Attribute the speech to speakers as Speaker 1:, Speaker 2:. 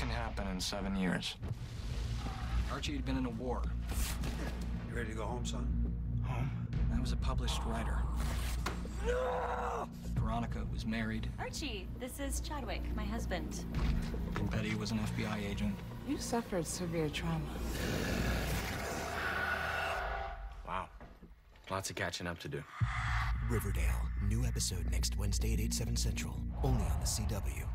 Speaker 1: can happen in seven years.
Speaker 2: Archie had been in a war.
Speaker 3: You ready to go home, son?
Speaker 1: Home?
Speaker 2: I was a published writer. No. Veronica was married,
Speaker 4: Archie, this is Chadwick, my husband.
Speaker 2: and Betty was an FBI agent.
Speaker 5: You suffered severe trauma.
Speaker 1: Wow. Lots of catching up to do.
Speaker 6: Riverdale. New episode next Wednesday at 8, 7 central. Only on the CW.